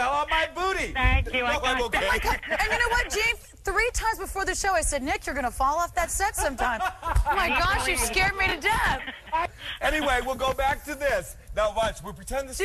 Fell on my booty. Thank you. I No, I'm okay. Oh And you know what, Gene? Three times before the show, I said, Nick, you're going to fall off that set sometime. Oh my gosh, you scared me to death. Anyway, we'll go back to this. Now watch. We pretend this.